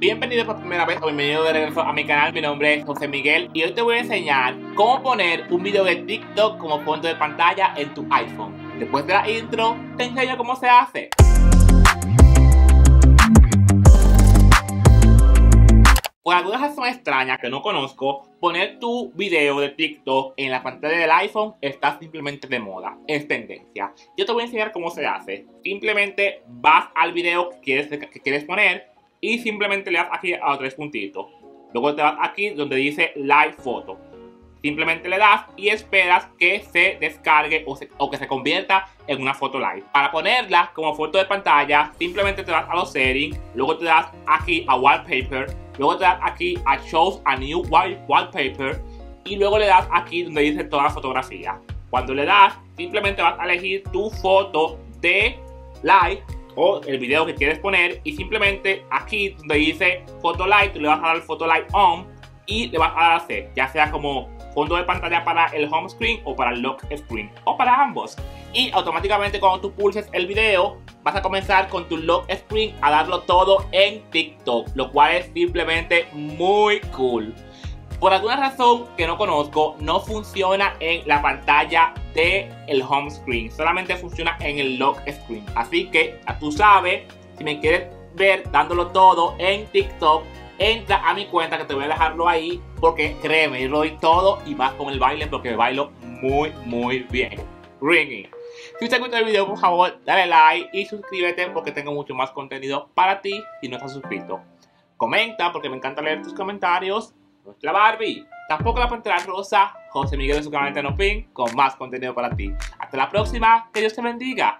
Bienvenido por primera vez o bienvenido de regreso a mi canal, mi nombre es José Miguel y hoy te voy a enseñar cómo poner un video de TikTok como fondo de pantalla en tu iPhone. Después de la intro, te enseño cómo se hace. Por alguna razón extraña que no conozco, poner tu video de TikTok en la pantalla del iPhone está simplemente de moda, es tendencia. Yo te voy a enseñar cómo se hace. Simplemente vas al video que quieres, que quieres poner y simplemente le das aquí a los tres puntitos. Luego te vas aquí donde dice Live Photo. Simplemente le das y esperas que se descargue o, que se convierta en una foto live. Para ponerla como foto de pantalla, simplemente te das a los settings, luego te das aquí a wallpaper Luego te das aquí a Show a New Wallpaper y luego le das aquí donde dice toda la fotografía. Cuando le das, simplemente vas a elegir tu foto de live o el video que quieres poner y simplemente aquí donde dice Photo Light, tú le vas a dar Photo Light On y le vas a dar hacer, ya sea como fondo de pantalla para el home screen o para el lock screen o para ambos. Y automáticamente cuando tú pulses el video vas a comenzar con tu lock screen a darlo todo en TikTok, lo cual es simplemente muy cool. Por alguna razón que no conozco, no funciona en la pantalla del el home screen, solamente funciona en el lock screen. Así que tú sabes, si me quieres ver dándolo todo en TikTok, entra a mi cuenta que te voy a dejarlo ahí porque créeme, yo lo doy todo y más con el baile porque bailo muy muy bien. Ringing. Si te gustó el video, por favor, dale like y suscríbete porque tengo mucho más contenido para ti si no estás suscrito. Comenta porque me encanta leer tus comentarios. Nuestra Barbie. Tampoco la pantalla rosa. José Miguel de su canal Tenopin con más contenido para ti. Hasta la próxima. Que Dios te bendiga.